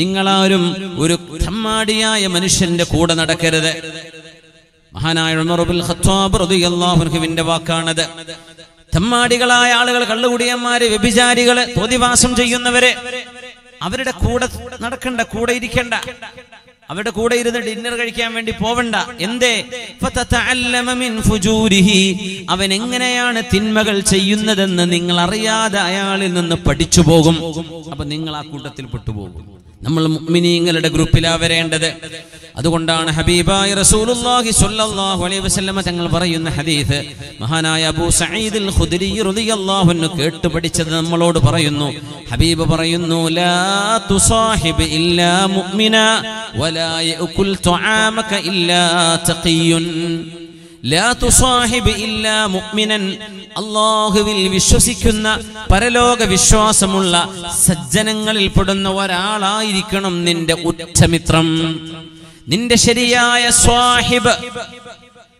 നിങ്ങളാരും ഒരു തമ്മാടിയായ മനുഷ്യന്റെ കൂടെ നടക്കരുത്. മഹാനായ ഉമർ ബിൻ ഖത്താബ് റളിയല്ലാഹു അൻഹുവിന്റെ വാക്കാണത്. തമ്മാടികളായ ആളുകൾ കള്ളുകുടിയന്മാര് വ്യഭിചാരികൾ തോതിവാസം ചെയ്യുന്നവരെ അവരുടെ കൂടെ നടക്കണ്ട കൂടെ ഇരിക്കണ്ട. അവരുടെ കൂടെ ഇരുന്ന് ഡിന്നർ കഴിക്കാൻ വേണ്ടി പോവണ്ട. എന്തേ? അവൻ എങ്ങനെയാണ് തിന്മകൾ ചെയ്യുന്നതെന്ന് നിങ്ങൾ അറിയാതെ അയാളിൽ നിന്ന് പഠിച്ചു പോകും. അപ്പൊ നിങ്ങൾ ആ കൂട്ടത്തിൽ പെട്ടുപോകും. നമ്മൾ മുഅ്മിനീങ്ങളുടെ ഗ്രൂപ്പിലാ വരേണ്ടത്. അതുകൊണ്ടാണ് ഹബീബായ റസൂലുള്ളാഹി സ്വല്ലല്ലാഹു അലൈഹി വസല്ലമ തങ്ങൾ പറയുന്ന ഹദീസ്. മഹാനായ അബൂ സഈദുൽ ഖുദരി റളിയല്ലാഹു അൻഹു കേട്ട് പഠിച്ചത് നമ്മളോട് പറയുന്നു. ഹബീബ് പറയുന്നു ലാ തുസാഹിബ് ഇല്ലാ മുഅ്മിന വലാ യഅകുൽ തുആമക ഇല്ലാ തഖിയുൻ. അല്ലാഹുവിൽ വിശ്വസിക്കുന്ന പരലോക വിശ്വാസമുള്ള സജ്ജനങ്ങളിൽ പെടുന്ന ഒരാളായിരിക്കണം നിന്റെ ഉറ്റമിത്രം. നിന്റെ ശരിയായ സ്വാഹിബ്.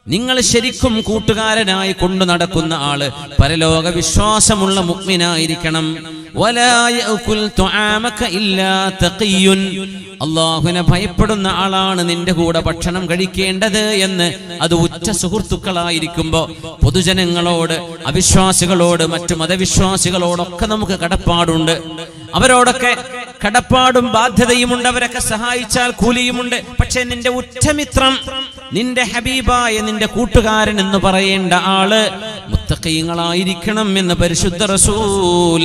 നിങ്ങൾ ശരിക്കും കൂട്ടുകാരനായി കൊണ്ടു നടക്കുന്ന ആൾ പരലോക വിശ്വാസമുള്ള മുഗ്മിനായിരിക്കണം അള്ളാഹുവിനെ ഭയപ്പെടുന്ന ആളാണ് നിന്റെ കൂടെ ഭക്ഷണം കഴിക്കേണ്ടത് എന്ന് അത് ഉച്ച സുഹൃത്തുക്കളായിരിക്കുമ്പോ പൊതുജനങ്ങളോട് അവിശ്വാസികളോട് മറ്റു മതവിശ്വാസികളോടൊക്കെ നമുക്ക് കടപ്പാടുണ്ട്. അവരോടൊക്കെ കടപ്പാടും ബാധ്യതയുമുണ്ട് അവരൊക്കെ സഹായിച്ചാൽ കൂലിയുമുണ്ട് പക്ഷെ നിന്റെ ഉറ്റമിത്രം നിന്റെ ഹബീബായ നിന്റെ കൂട്ടുകാരൻ എന്ന് പറയേണ്ട ആൾ മുത്തക്കീങ്ങളായിരിക്കണം എന്ന് പരിശുദ്ധ റസൂൽ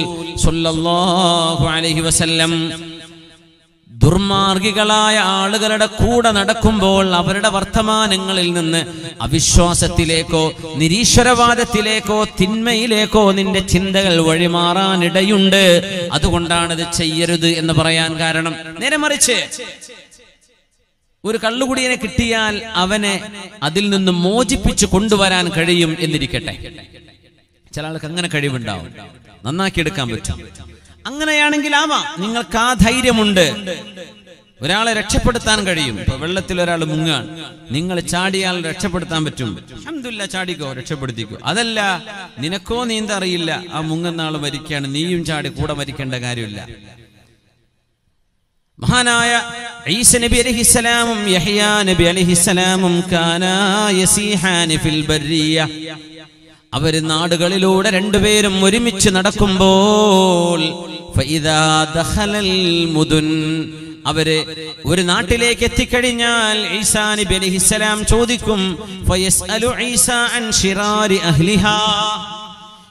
അലൈഹി വസല്ലം ദുർമാർഗികളായ ആളുകളുടെ കൂടെ നടക്കുമ്പോൾ അവരുടെ വർത്തമാനങ്ങളിൽ നിന്ന് അവിശ്വാസത്തിലേക്കോ നിരീശ്വരവാദത്തിലേക്കോ തിന്മയിലേക്കോ നിന്റെ ചിന്തകൾ വഴിമാറാനിടയുണ്ട്. അതുകൊണ്ടാണ് ഇത് ചെയ്യരുത് എന്ന് പറയാൻ കാരണം. നേരെ മറിച്ച് ഒരു കള്ളുകുടിയനെ കിട്ടിയാൽ അവനെ അതിൽ നിന്ന് മോചിപ്പിച്ച് കൊണ്ടുവരാൻ കഴിയും എന്നിരിക്കട്ടെ. ചില ആൾക്ക് അങ്ങനെ കഴിവുണ്ടാവും. നന്നാക്കി എടുക്കാൻ പറ്റും. അങ്ങനെയാണെങ്കിൽ ആവാം നിങ്ങൾക്ക് ആ ധൈര്യമുണ്ട്. ഒരാളെ രക്ഷപ്പെടുത്താൻ കഴിയും. ഇപ്പൊ വെള്ളത്തിൽ ഒരാൾ മുങ്ങാൻ. നിങ്ങൾ ചാടിയാൽ രക്ഷപ്പെടുത്താൻ പറ്റും. അഹമ്മദില്ല ചാടിക്കോ രക്ഷപ്പെടുത്തിക്കോ. അതല്ല നിനക്കോ നീന്ത അറിയില്ല ആ മുങ്ങുന്ന ആൾ മരിക്കുകയാണ് നീയും ചാടി കൂടെ മരിക്കേണ്ട കാര്യമില്ല. മഹാനായ ഈസ നബി അലഹിസ്സലാമും യഹ്യാ നബി അലഹിസ്സലാമും ഫിൽ ബർരിയ അവർ നാടുകളിലൂടെ രണ്ടുപേരും ഒരുമിച്ച് നടക്കുമ്പോൾ മുദുൻ. അവർ ഒരു നാട്ടിലേക്ക് എത്തിക്കഴിഞ്ഞാൽ ഈസാ നബി ചോദിക്കും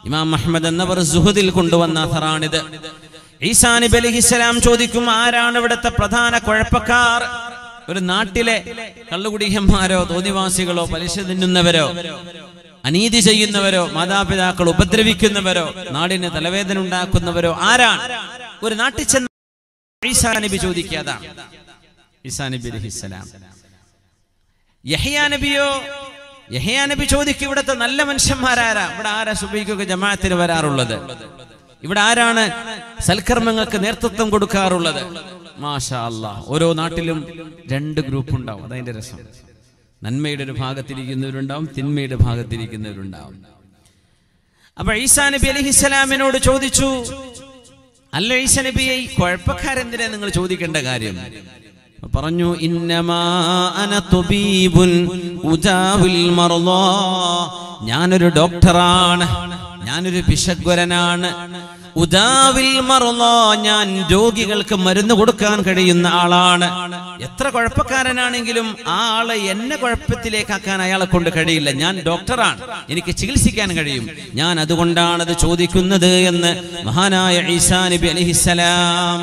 ഇമാം അഹ്മദ് എന്നവർ സുഹദിൽ കൊണ്ടുവന്ന അഥറാണിത് ഈസാ നബി അലൈഹിസ്സലാം ചോദിക്കും ആരാണ് ഇവിടുത്തെ പ്രധാന കുഴപ്പക്കാർ? ഒരു നാട്ടിലെ കള്ളുകുടിയന്മാരോ തോന്നിവാസികളോ പലിശ തിന്നുന്നവരോ അനീതി ചെയ്യുന്നവരോ മാതാപിതാക്കൾ ഉപദ്രവിക്കുന്നവരോ നാടിന് തലവേദന ഉണ്ടാക്കുന്നവരോ ആരാണ്? ഒരു നാട്ടിൽ ചെന്ന ഈസാ നബി ഈസാനബി അതാണ് ഈസാ നബി അലൈഹിസ്സലാം നബിയോ നബി ചോദിക്കും ഇവിടുത്തെ നല്ല മനുഷ്യന്മാരാരാ? ഇവിടെ ആരാ സുബൈക്കൊക്കെ ജമാഅത്തിന് വരാറുള്ളത്? ഇവിടെ ആരാണ് സൽക്കർമ്മങ്ങൾക്ക് നേതൃത്വം കൊടുക്കാറുള്ളത്? മാഷാ ഓരോ നാട്ടിലും രണ്ട് ഗ്രൂപ്പ് ഉണ്ടാവും. അതതിന്റെ രസം. നന്മയുടെ ഒരു ഭാഗത്തിരിക്കുന്നവരുണ്ടാവും തിന്മയുടെ ഭാഗത്തിരിക്കുന്നവരുണ്ടാവും. അപ്പൊ ഈസാ നബി അലഹിസ്സലാമിനോട് ചോദിച്ചു അല്ല ഈസ നബിയെ ഈ കുഴപ്പക്കാരെന്തിനാ നിങ്ങൾ ചോദിക്കേണ്ട കാര്യം? പറഞ്ഞു ഞാനൊരു ഡോക്ടറാണ് ഞാനൊരു പിശഗ്വരനാണ് ഉദാവിൽ മറന്നോ ഞാൻ രോഗികൾക്ക് മരുന്ന് കൊടുക്കാൻ കഴിയുന്ന ആളാണ്. എത്ര കുഴപ്പക്കാരനാണെങ്കിലും ആ ആളെ എന്നെ കുഴപ്പത്തിലേക്കാക്കാൻ അയാളെ കൊണ്ട് കഴിയില്ല. ഞാൻ ഡോക്ടറാണ്. എനിക്ക് ചികിത്സിക്കാൻ കഴിയും. ഞാൻ അതുകൊണ്ടാണത് അത് ചോദിക്കുന്നത് എന്ന് മഹാനായ ഈസാ നബി അലഹിസലാം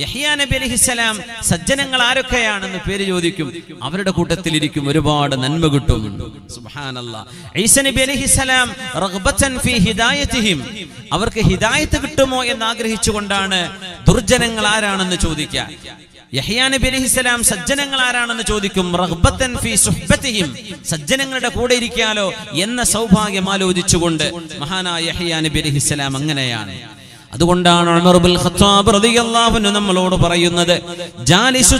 യഹ്യാ നബി അലഹിസ്സലാം സജ്ജനങ്ങൾ ആരൊക്കെയാണെന്ന് പേര് ചോദിക്കും. അവരുടെ കൂട്ടത്തിലിരിക്കും ഒരുപാട് നന്മ കിട്ടും. ഈസ നബി അലഹിസ്സലാം അവർക്ക് ഹിദായത്ത് കിട്ടുമോ എന്ന് ആഗ്രഹിച്ചുകൊണ്ടാണ് ദുർജനങ്ങൾ ആരാണെന്ന് ചോദിക്കുക. യഹ്യാ നബി അലഹിസ്സലാം സജ്ജനങ്ങൾ ആരാണെന്ന് ചോദിക്കും. റഗ്ബത്തൻ ഫീ സുഹ്ബത്തിഹിം. സജ്ജനങ്ങളുടെ കൂടെ ഇരിക്കാലോ എന്ന സൗഭാഗ്യം ആലോചിച്ചുകൊണ്ട് മഹാനായ യഹ്യാ നബി അലഹിസ്സലാം അങ്ങനെയാണ്. അതുകൊണ്ടാണ് ഖത്താബ് റളിയല്ലാഹു നമ്മളോട് പറയുന്നത് ജാലിസു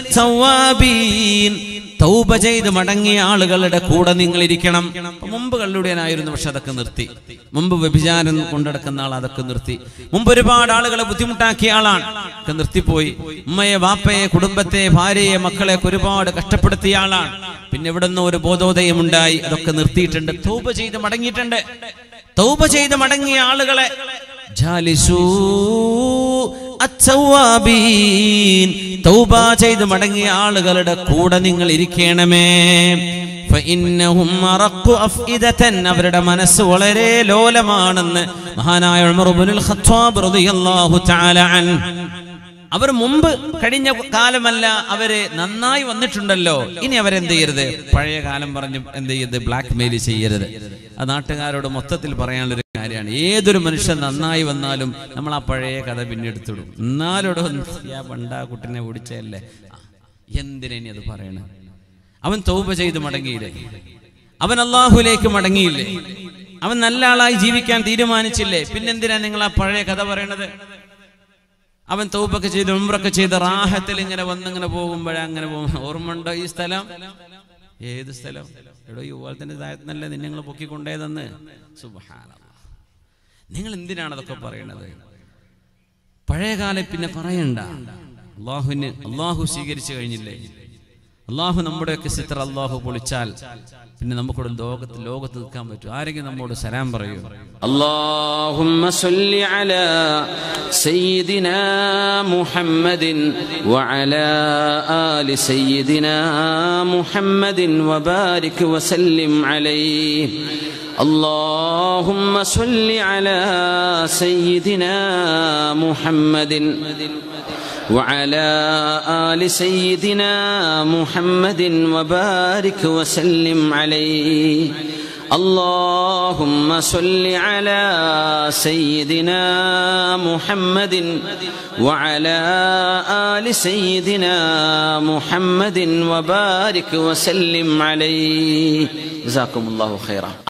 തൗബ ചെയ്ത് മടങ്ങിയ ആളുകളുടെ കൂടെ നിങ്ങൾ ഇരിക്കണം. മുമ്പ് കള്ളുടിയനായിരുന്നു പക്ഷെ അതൊക്കെ നിർത്തി. മുമ്പ് വ്യഭിചാരം കൊണ്ടെടുക്കുന്ന ആൾ അതൊക്കെ നിർത്തി. മുമ്പ് ഒരുപാട് ആളുകളെ ബുദ്ധിമുട്ടാക്കിയ ആളാണ്. ഒക്കെ നിർത്തിപ്പോയി. ഉമ്മയെ വാപ്പയെ കുടുംബത്തെ ഭാര്യയെ മക്കളെ ഒരുപാട് കഷ്ടപ്പെടുത്തിയ ആളാണ്. പിന്നെ ഇവിടെ ഒരു ബോധോദയം ഉണ്ടായി. അതൊക്കെ നിർത്തിയിട്ടുണ്ട്. തൗബ ചെയ്ത് മടങ്ങിയിട്ടുണ്ട്. തൗബ ചെയ്ത് മടങ്ങിയ ആളുകളെ തൗബ ചെയ്ത് മടങ്ങിയ ആളുകളുടെ കൂടെ നിങ്ങൾ ഇരിക്കണമേ. അവരുടെ മനസ്സ് വളരെ ലോലമാണെന്ന് മഹാനായ അവർ മുമ്പ് കഴിഞ്ഞ കാലമല്ല അവർ നന്നായി വന്നിട്ടുണ്ടല്ലോ. ഇനി അവരെന്ത് ചെയ്യരുത്? പഴയ കാലം പറഞ്ഞ് എന്ത് ചെയ്യരുത്? ബ്ലാക്ക് മെയിൽ ചെയ്യരുത്. ആ നാട്ടുകാരോട് മൊത്തത്തിൽ പറയാനുള്ളൊരു കാര്യമാണ് ഏതൊരു മനുഷ്യൻ നന്നായി വന്നാലും നമ്മൾ ആ പഴയ കഥ പിന്നെ എടുത്തിടും. എന്നാലോട് പണ്ടാ കുട്ടിനെ ഓടിച്ചല്ലേ എന്തിനി അത് പറയണേ? അവൻ തൗബ ചെയ്ത് മടങ്ങിയില്ലേ? അവൻ അള്ളാഹുലേക്ക് മടങ്ങിയില്ലേ? അവൻ നല്ല ആളായി ജീവിക്കാൻ തീരുമാനിച്ചില്ലേ? പിന്നെന്തിനാ നിങ്ങൾ ആ പഴയ കഥ പറയണത്? അവൻ തൗബൊക്കെ ചെയ്ത് ഉംറൊക്കെ ചെയ്ത് റാഹത്തിൽ ഇങ്ങനെ വന്നിങ്ങനെ പോകുമ്പോഴേ അങ്ങനെ പോകും ഓർമ്മയുണ്ടോ ഈ സ്ഥലം? ഏത് സ്ഥലം? എടോ ഈ യുവാലത്തിന്റെ താഴത്തുനല്ലേ നിന്നെ പൊക്കിക്കൊണ്ടേതെന്ന് സുബഹാന നിങ്ങൾ എന്തിനാണ് അതൊക്കെ പറയണത്? പഴയകാലം പിന്നെ പറയണ്ട. അള്ളാഹുവിന് അള്ളാഹു സ്വീകരിച്ചു കഴിഞ്ഞില്ലേ? അള്ളാഹു നമ്മുടെയൊക്കെ ചിത്ര അള്ളാഹു പൊളിച്ചാൽ പിന്നെ നമുക്കിവിടെ ലോകത്ത് ലോകത്ത് നിൽക്കാൻ പറ്റും. ആരെങ്കിലും നമ്മോട് സലാം പറയൂ. അള്ളാഹുമ്മ സല്ലി അലാ സയ്യിദിനാ മുഹമ്മദിൻ വഅലാ ആലി സയ്യിദിനാ മുഹമ്മദിൻ വബാരിക് വസല്ലിം അലൈഹി اللهم صل على سيدنا محمد وعلى آل سيدنا محمد وبارك وسلم عليه. اللهم صل على سيدنا محمد وعلى آل سيدنا محمد وبارك وسلم عليه. جزاكم الله خيرا.